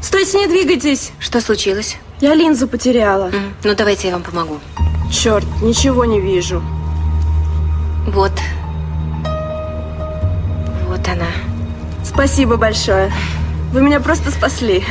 Стойте, не двигайтесь. Что случилось? Я линзу потеряла. М, Ну, давайте я вам помогу. Черт, ничего не вижу. Вот. Вот она. Спасибо большое. Вы меня просто спасли.